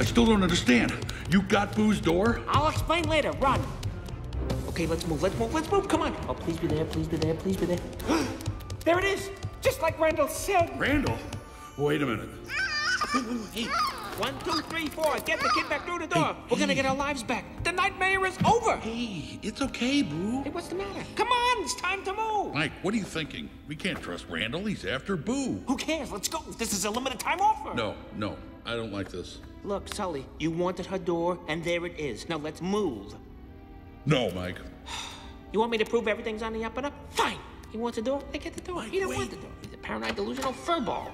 I still don't understand. You got Boo's door? I'll explain later. Run. Okay, let's move. Let's move. Let's move. Come on. Oh, please be there. Please be there. Please be there. there it is. Just like Randall said. Randall? Wait a minute. Hey, one, two, three, four. Get the kid back through the door. We're gonna get our lives back. The nightmare is over. Hey, it's okay, Boo. Hey, what's the matter? Come on, it's time to move. Mike, what are you thinking? We can't trust Randall. He's after Boo. Who cares? Let's go. This is a limited time offer. No, no, I don't like this. Look, Sulley, you wanted her door, and there it is. Now let's move. No, Mike. You want me to prove everything's on the up and up? Fine. He wants a door, I get the door. He don't wait. want the door. He's a paranoid, delusional furball.